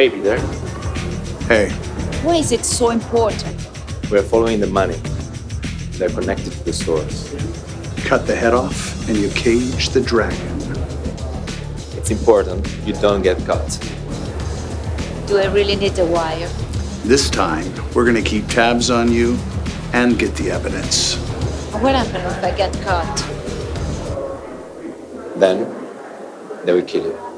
Baby there. Hey, Why is it so important? We're following the money. They're connected to the stores. cut the head off and you cage the dragon. It's important you don't get caught. Do I really need a wire? This time, we're gonna keep tabs on you and get the evidence. What happens if I get caught? Then they will kill you.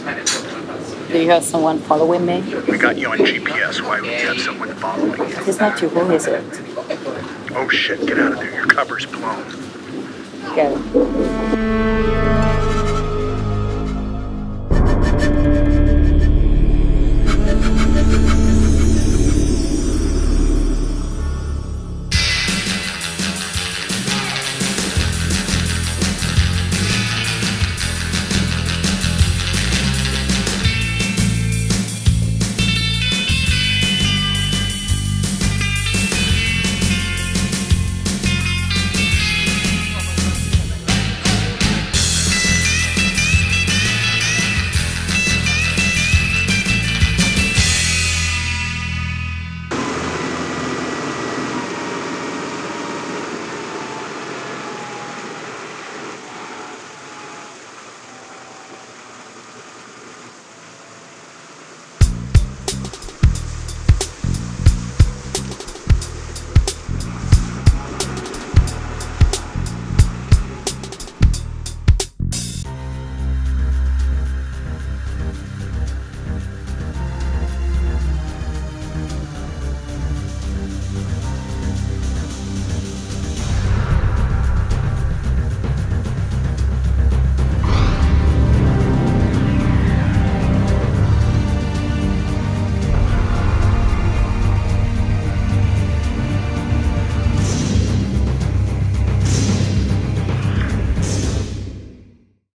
Do you have someone following me? We got you on GPS. Why would you have someone following you? It's not you. Who is it? Oh shit, get out of there. Your cover's blown. Get it.